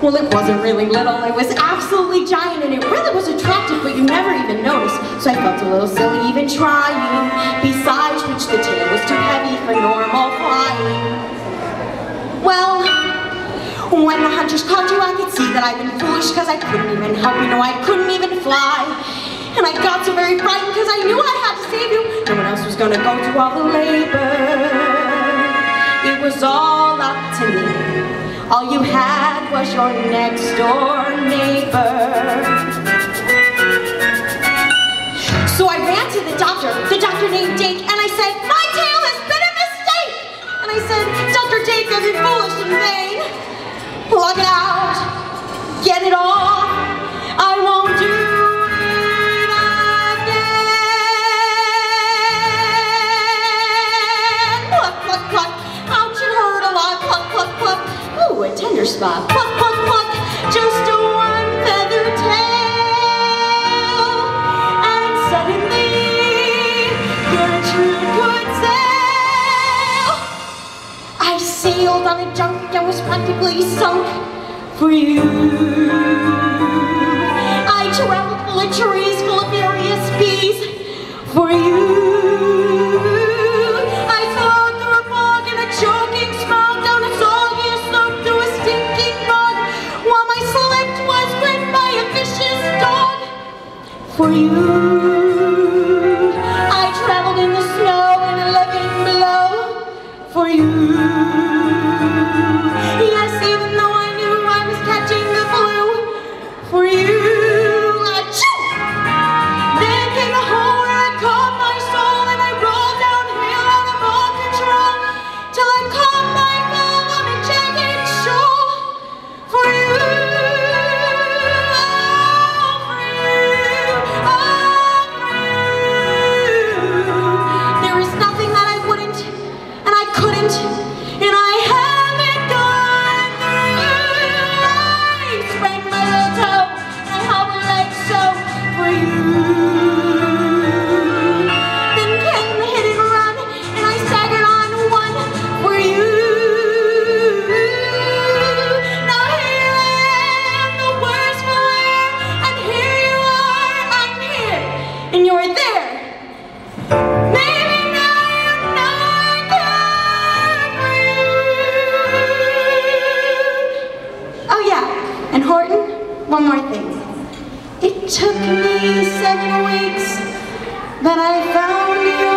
Well, it wasn't really little, it was absolutely giant, and it really was attractive, but you never even noticed, so I felt a little silly even trying. Besides which, the tail was too heavy for normal flying. Well, when the hunters caught you, I could see that I'd been foolish because I couldn't even help you know I couldn't even fly. And I got so very frightened because I knew I had to save you. No one else was going to go through all the labor. It was all to. All you had was your next door neighbor. So I ran to the doctor, the doctor named Dake, and I said, my tail has been a mistake! And I said, Dr. Dake, I've been foolish and vain. Plug it out, get it off, spot. Pluck, pluck, pluck. Just a one feather tail. And suddenly, Gertrude could sail. I sailed on a junk and was practically sunk for you. I traveled full of trees, full of furious bees for you. For you. I traveled in the snow in a living below for you. One more thing. It took me seven weeks, but I found your